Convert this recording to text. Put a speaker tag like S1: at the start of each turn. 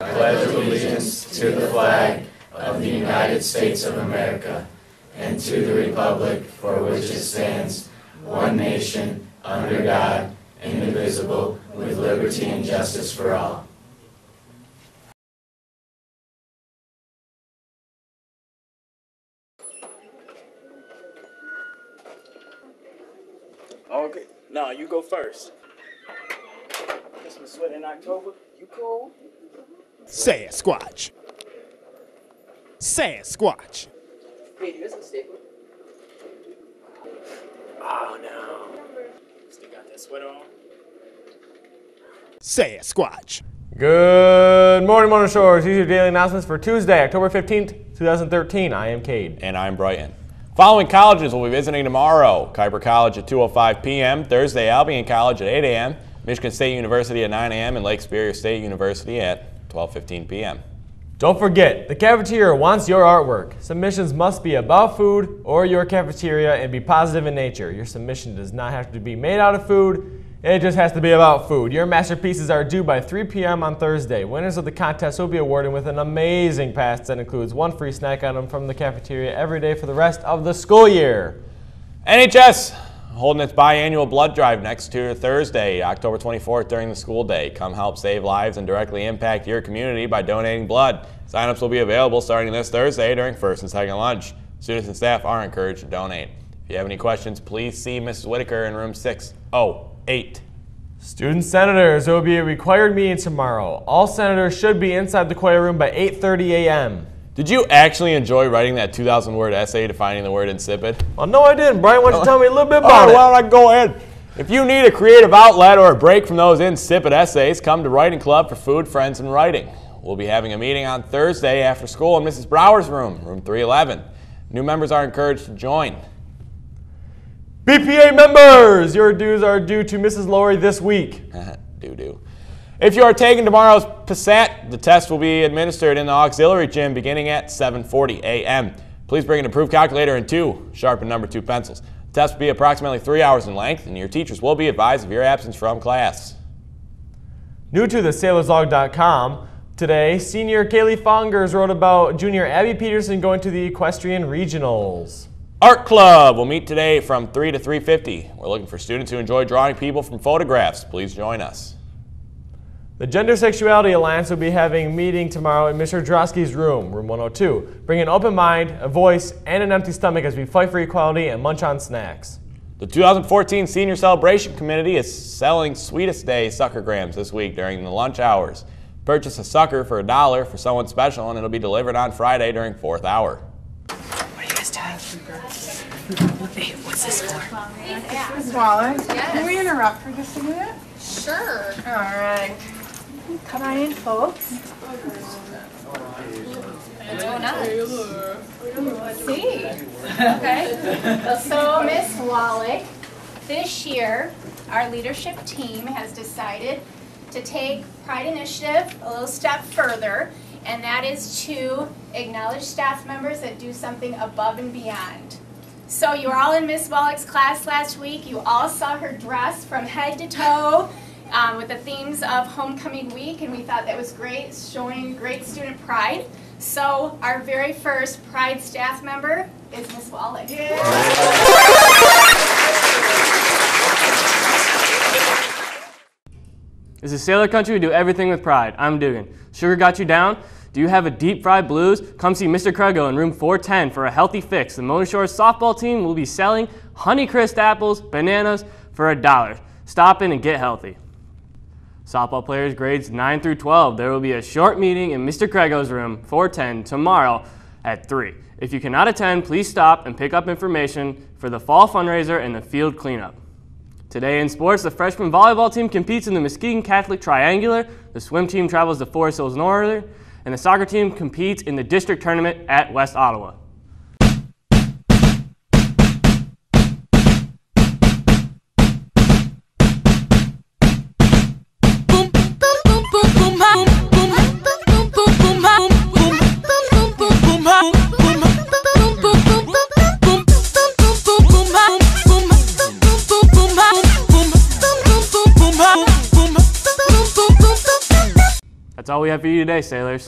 S1: pledge allegiance to the flag of the United States of America and to the republic for which it stands, one nation, under God, indivisible, with liberty and justice for all.
S2: Okay, no, you go first. Christmas sweat in October, you cool?
S3: Sasquatch. Sasquatch.
S2: Hey, here's a staple. Oh no. Still got that sweater on?
S3: Sasquatch.
S4: Good morning, Mona Shores. These are your daily announcements for Tuesday, October 15th, 2013. I am Cade.
S5: And I'm Brighton. Following colleges we'll be visiting tomorrow Kuyper College at 2.05 p.m., Thursday Albion College at 8 a.m., Michigan State University at 9 a.m., and Lake Superior State University at 12.15 p.m.
S4: Don't forget, the cafeteria wants your artwork. Submissions must be about food or your cafeteria and be positive in nature. Your submission does not have to be made out of food, it just has to be about food. Your masterpieces are due by 3 p.m. on Thursday. Winners of the contest will be awarded with an amazing pass that includes one free snack item from the cafeteria every day for the rest of the school year.
S5: NHS holding its biannual blood drive next to Thursday, October 24th during the school day. Come help save lives and directly impact your community by donating blood. Signups will be available starting this Thursday during first and second lunch. Students and staff are encouraged to donate. If you have any questions, please see Mrs. Whitaker in room 608.
S4: Student senators, there will be a required meeting tomorrow. All senators should be inside the choir room by 8.30 a.m.
S5: Did you actually enjoy writing that 2,000 word essay defining the word insipid?
S4: Well, no, I didn't. Brian, why don't you tell me a little bit about
S5: right,
S4: it?
S5: why don't I go ahead? If you need a creative outlet or a break from those insipid essays, come to Writing Club for Food, Friends, and Writing. We'll be having a meeting on Thursday after school in Mrs. Brower's room, room 311. New members are encouraged to join.
S4: BPA members, your dues are due to Mrs. Lowry this week.
S5: do do. If you are taking tomorrow's PSAT, the test will be administered in the auxiliary gym beginning at 7:40 a.m. Please bring an approved calculator and two sharpened number two pencils. The test will be approximately three hours in length, and your teachers will be advised of your absence from class.
S4: New to the sailorslog.com, today, senior Kaylee Fongers wrote about junior Abby Peterson going to the equestrian regionals.
S5: Art Club will meet today from 3 to 3:50. We're looking for students who enjoy drawing people from photographs. Please join us.
S4: The Gender Sexuality Alliance will be having a meeting tomorrow in Mr. Drosky's room, room 102. Bring an open mind, a voice, and an empty stomach as we fight for equality and munch on snacks.
S5: The 2014 Senior Celebration Committee is selling Sweetest Day sucker suckergrams this week during the lunch hours. Purchase a sucker for a dollar for someone special, and it'll be delivered on Friday during fourth hour.
S6: What are you guys doing? Hey, what's this for?
S7: Ms. Wallace, can we interrupt for just a minute?
S8: Sure.
S7: All right. Come on in, folks.
S8: Oh, nice. See. Okay. So, Miss Wallach, this year, our leadership team has decided to take Pride Initiative a little step further, and that is to acknowledge staff members that do something above and beyond. So you were all in Miss Wallach's class last week. You all saw her dress from head to toe um, with the themes of Homecoming Week, and we thought that was great, showing great student pride. So our very first Pride staff member is Miss Wallach.
S9: This is Sailor Country. We do everything with pride. I'm Dugan. Sugar got you down? Do you have a deep fried blues? Come see Mr. Crego in room 410 for a healthy fix. The Mona Shores softball team will be selling Honeycrisp apples, bananas for a dollar. Stop in and get healthy. Softball players grades 9 through 12. There will be a short meeting in Mr. Crego's room 410 tomorrow at 3. If you cannot attend, please stop and pick up information for the fall fundraiser and the field cleanup. Today in sports, the freshman volleyball team competes in the Muskegon Catholic Triangular, the swim team travels to Forest Hills Northern, and the soccer team competes in the district tournament at West Ottawa. That's all we have for you today, sailors.